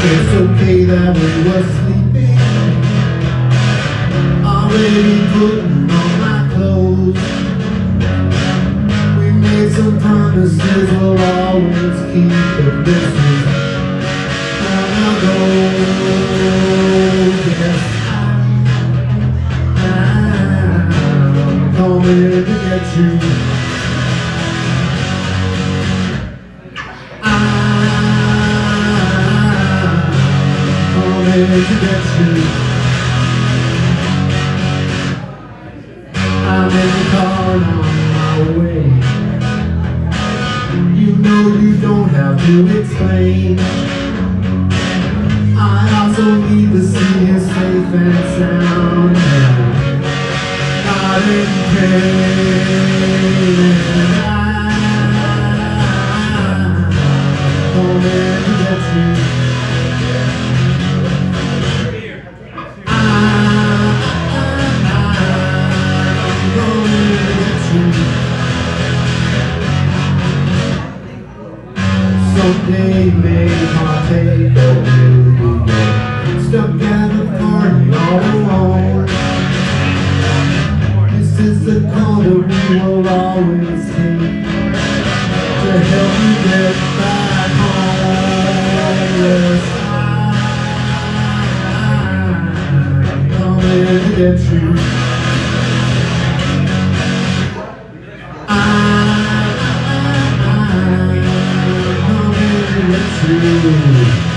It's okay that we were sleeping Already putting on my clothes We made some promises we'll always keep But this is I go Yes, I'm coming to get you to get you. I'm in the car on my way. You know you don't have to explain. I also need to see you safe and sound. Not in pain. I'm coming to get you. Someday may partake of Stuck at the party all alone This is the call that we will always take To help you get back Yes, I'm coming to get you I'm